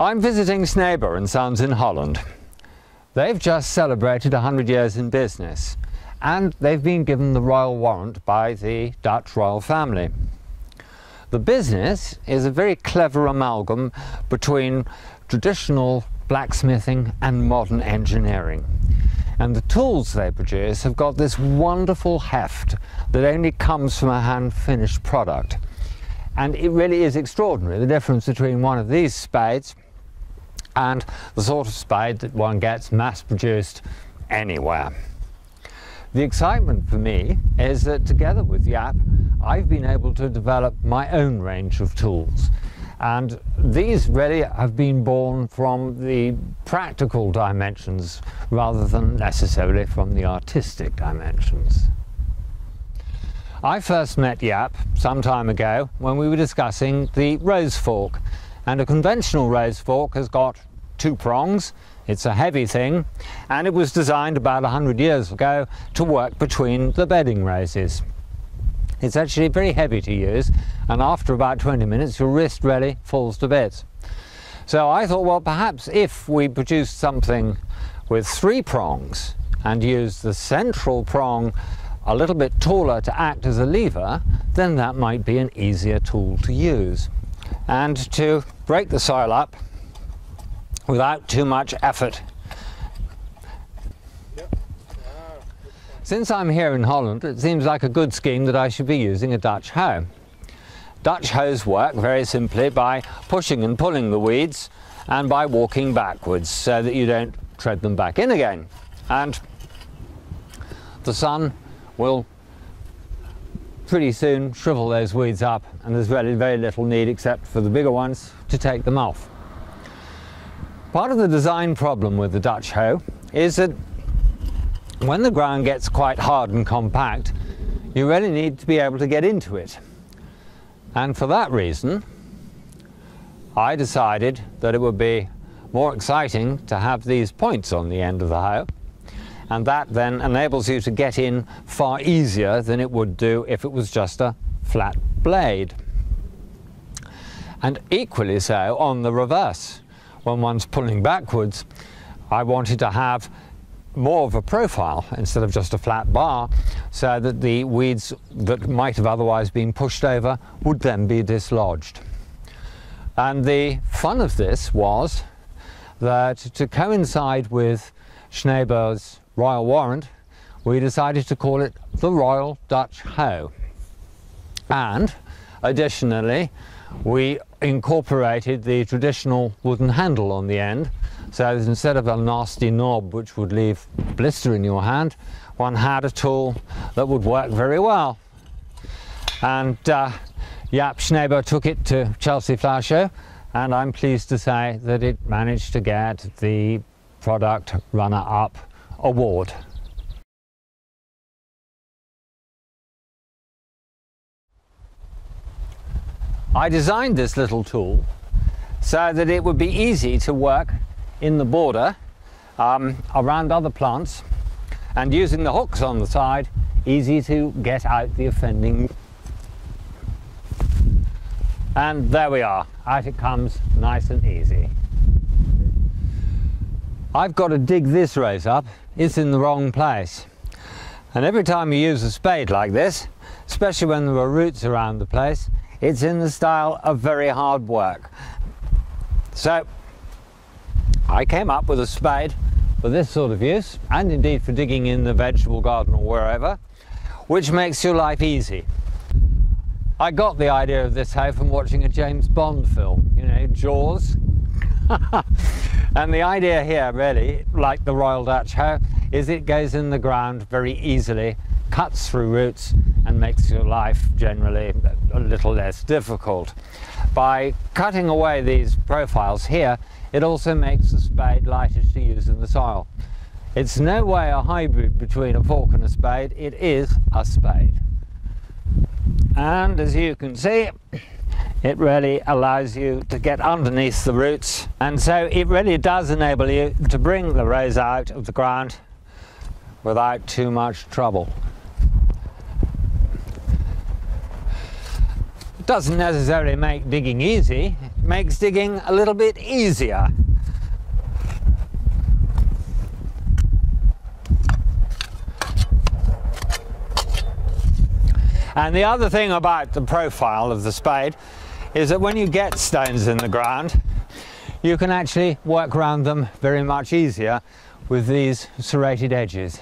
I'm visiting Sneeboer and Sons in Holland. They've just celebrated 100 years in business and they've been given the royal warrant by the Dutch royal family. The business is a very clever amalgam between traditional blacksmithing and modern engineering. And the tools they produce have got this wonderful heft that only comes from a hand-finished product. And it really is extraordinary, the difference between one of these spades and the sort of spade that one gets mass-produced anywhere. The excitement for me is that together with Jaap, I've been able to develop my own range of tools. And these really have been born from the practical dimensions rather than necessarily from the artistic dimensions. I first met Jaap some time ago when we were discussing the rose fork. And a conventional rose fork has got two prongs it's a heavy thing and it was designed about 100 years ago to work between the bedding roses. It's actually very heavy to use and after about 20 minutes your wrist really falls to bits. So I thought well perhaps if we produced something with three prongs and used the central prong a little bit taller to act as a lever then that might be an easier tool to use. And to break the soil up without too much effort. Since I'm here in Holland, it seems like a good scheme that I should be using a Dutch hoe. Dutch hoes work very simply by pushing and pulling the weeds and by walking backwards so that you don't tread them back in again. And the sun will pretty soon shrivel those weeds up and there's really very little need except for the bigger ones to take them off. Part of the design problem with the Dutch hoe is that when the ground gets quite hard and compact, you really need to be able to get into it. And for that reason, I decided that it would be more exciting to have these points on the end of the hoe and that then enables you to get in far easier than it would do if it was just a flat blade. And equally so on the reverse when one's pulling backwards, I wanted to have more of a profile instead of just a flat bar so that the weeds that might have otherwise been pushed over would then be dislodged. And the fun of this was that to coincide with Sneeboer's royal warrant, we decided to call it the Royal Dutch Hoe. And additionally, we incorporated the traditional wooden handle on the end so instead of a nasty knob which would leave blister in your hand one had a tool that would work very well and uh, Jaap Sneeboer took it to Chelsea Flower Show and I'm pleased to say that it managed to get the product runner-up award. I designed this little tool so that it would be easy to work in the border um, around other plants and using the hooks on the side easy to get out the offending. And there we are. Out it comes nice and easy. I've got to dig this rose up. It's in the wrong place. And every time you use a spade like this especially when there are roots around the place it's in the style of very hard work. So I came up with a spade for this sort of use and indeed for digging in the vegetable garden or wherever which makes your life easy. I got the idea of this hoe from watching a James Bond film, you know, Jaws. and the idea here really, like the Royal Dutch hoe, is it goes in the ground very easily, cuts through roots and makes your life generally a little less difficult. By cutting away these profiles here, it also makes the spade lighter to use in the soil. It's no way a hybrid between a fork and a spade, it is a spade. And as you can see, it really allows you to get underneath the roots and so it really does enable you to bring the rose out of the ground without too much trouble. Doesn't necessarily make digging easy, it makes digging a little bit easier. And the other thing about the profile of the spade is that when you get stones in the ground, you can actually work around them very much easier with these serrated edges.